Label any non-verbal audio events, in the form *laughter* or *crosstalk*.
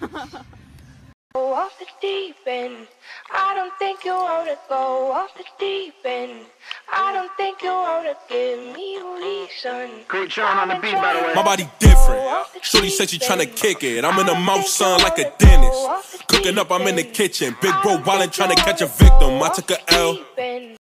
*laughs* Go off the deep end. I don't think you wanna go off the deep end. I don't think you wanna give me a reason. Great John on the beat, by the way. My body different. Shorty said she tryna kick it. I'm in the mouth, son, like a dentist. Cooking up, I'm in the kitchen. Big bro wildin' tryna catch a victim. I took a L.